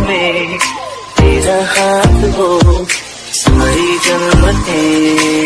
में तेरा हाथ हो सारी जन्मते।